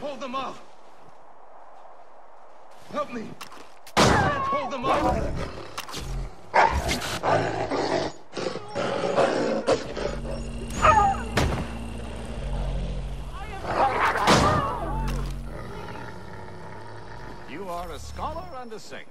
hold them off! Help me! I can't hold them off! You are a scholar and a saint.